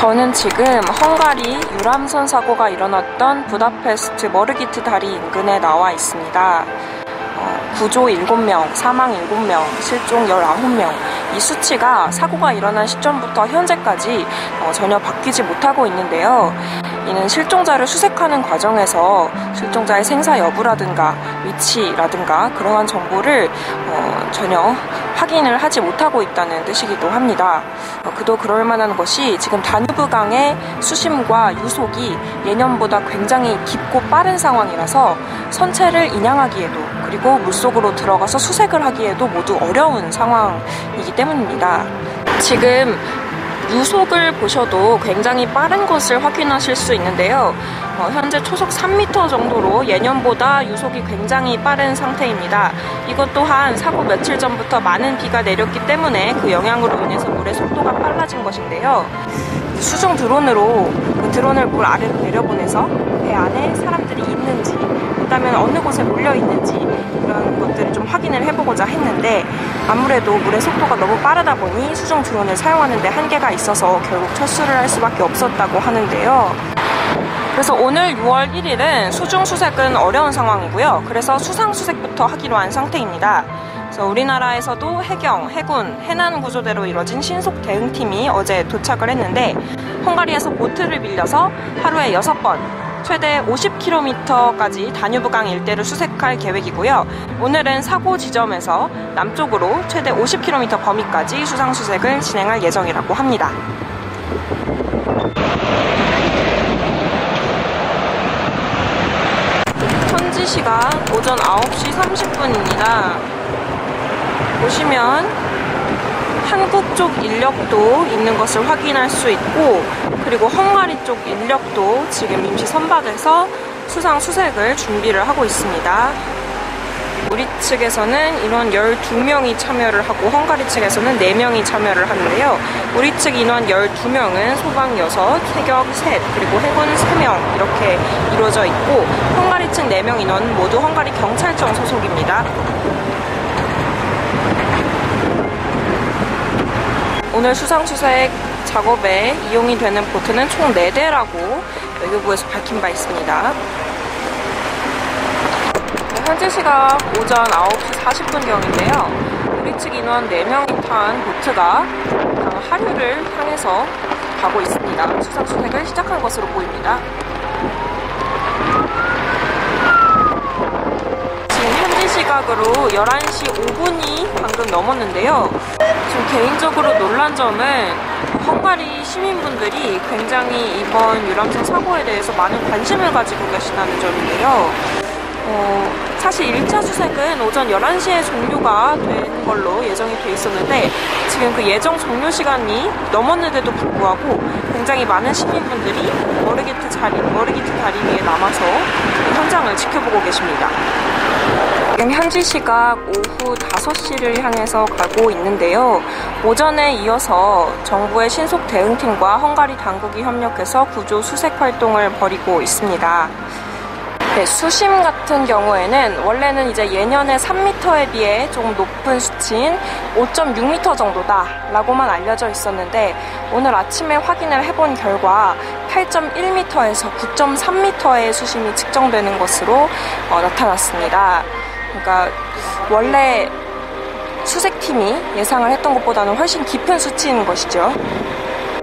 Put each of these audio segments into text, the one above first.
저는 지금 헝가리 유람선 사고가 일어났던 부다페스트 머르기트 다리 인근에 나와 있습니다. 어, 구조 7명, 사망 7명, 실종 19명. 이 수치가 사고가 일어난 시점부터 현재까지 어, 전혀 바뀌지 못하고 있는데요. 이는 실종자를 수색하는 과정에서 실종자의 생사 여부라든가 위치라든가 그러한 정보를 어, 전혀 확인을 하지 못하고 있다는 뜻이기도 합니다. 어, 그도 그럴 만한 것이 지금 다뉴브강의 수심과 유속이 예년보다 굉장히 깊고 빠른 상황이라서 선체를 인양하기에도 그리고 물속으로 들어가서 수색을 하기에도 모두 어려운 상황이기 때문입니다. 지금 유속을 보셔도 굉장히 빠른 것을 확인하실 수 있는데요. 어, 현재 초속 3m 정도로 예년보다 유속이 굉장히 빠른 상태입니다. 이것 또한 사고 며칠 전부터 많은 비가 내렸기 때문에 그 영향으로 인해서 물의 속도가 빨라진 것인데요. 수중 드론으로 그 드론을 물 아래로 내려보내서 배 안에 사람들이 있는지 있다면 어느 곳에 몰려 있는지 이런 것들을 좀 확인을 해보고자 했는데 아무래도 물의 속도가 너무 빠르다 보니 수중 드론을 사용하는데 한계가 있어서 결국 철수를 할 수밖에 없었다고 하는데요. 그래서 오늘 6월 1일은 수중 수색은 어려운 상황이고요. 그래서 수상 수색부터 하기로 한 상태입니다. 그래서 우리나라에서도 해경, 해군, 해난 구조대로 이뤄진 신속 대응팀이 어제 도착을 했는데 헝가리에서 보트를 빌려서 하루에 6번 최대 50km까지 다뉴브강 일대를 수색할 계획이고요. 오늘은 사고 지점에서 남쪽으로 최대 50km 범위까지 수상 수색을 진행할 예정이라고 합니다. 현지 시각 오전 9시 30분입니다. 보시면 한국 쪽 인력도 있는 것을 확인할 수 있고 그리고 헝가리 쪽 인력도 지금 임시 선박에서 수상 수색을 준비를 하고 있습니다. 우리 측에서는 인원 12명이 참여를 하고 헝가리 측에서는 4명이 참여를 하는데요. 우리 측 인원 12명은 소방 6, 해경 3, 그리고 해군 3명 이렇게 이루어져 있고 헝가리 측 4명 인원 모두 헝가리 경찰청 소속입니다. 오늘 수상 수색 작업에 이용이 되는 보트는 총 4대라고 외교부에서 밝힌 바 있습니다. 네, 현재 시각 오전 9시 40분경인데요. 우리 측 인원 4명이 탄 보트가 강 하류를 향해서 가고 있습니다. 수상 수색을 시작한 것으로 보입니다. 지금 현지 시각으로 11시 5분이 방금 넘었는데요. 지금 개인적으로 놀란 점은 헝가리 시민분들이 굉장히 이번 유람선 사고에 대해서 많은 관심을 가지고 계시다는 점인데요. 어, 사실 1차 수색은 오전 11시에 종료가 되는 걸로 예정이 돼 있었는데 지금 그 예정 종료 시간이 넘었는데도 불구하고 굉장히 많은 시민분들이 머르기트 자리, 머르기트 다리 위에 남아서 현장을 지켜보고 계십니다. 지금 현지 시각 오후 5시를 향해서 가고 있는데요. 오전에 이어서 정부의 신속 대응팀과 헝가리 당국이 협력해서 구조 수색 활동을 벌이고 있습니다. 네, 수심 같은 경우에는 원래는 이제 예년의 3m에 비해 조금 높은 수치인 5.6m 정도다라고만 알려져 있었는데 오늘 아침에 확인을 해본 결과 8.1m에서 9.3m의 수심이 측정되는 것으로 어, 나타났습니다. 그러니까 원래 수색팀이 예상을 했던 것보다는 훨씬 깊은 수치인 것이죠.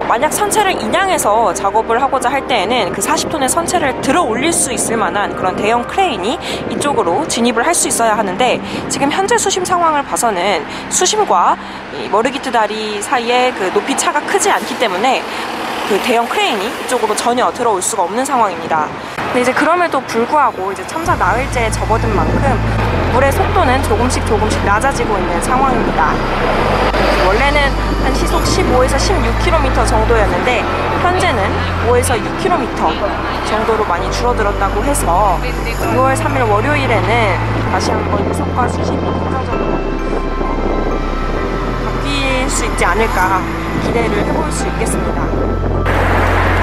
만약 선체를 인양해서 작업을 하고자 할 때에는 그 40톤의 선체를 들어 올릴 수 있을 만한 그런 대형 크레인이 이쪽으로 진입을 할 수 있어야 하는데 지금 현재 수심 상황을 봐서는 수심과 머르기트 다리 사이에 그 높이 차가 크지 않기 때문에 그 대형 크레인이 이쪽으로 전혀 들어올 수가 없는 상황입니다. 근데 이제 그럼에도 불구하고 이제 참사 나흘째에 접어든 만큼 물의 속도는 조금씩 조금씩 낮아지고 있는 상황입니다. 원래는 한 시속 15에서 16km 정도였는데 현재는 5에서 6km 정도로 많이 줄어들었다고 해서 6월 3일 월요일에는 다시 한번 유속과 수심이 긍정적으로 바뀔 수 있지 않을까 기대를 해볼 수 있겠습니다.